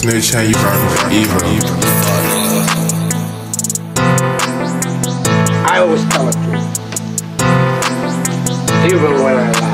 Snitch how you rockin' for evil. I always tell the truth. Even when I lie.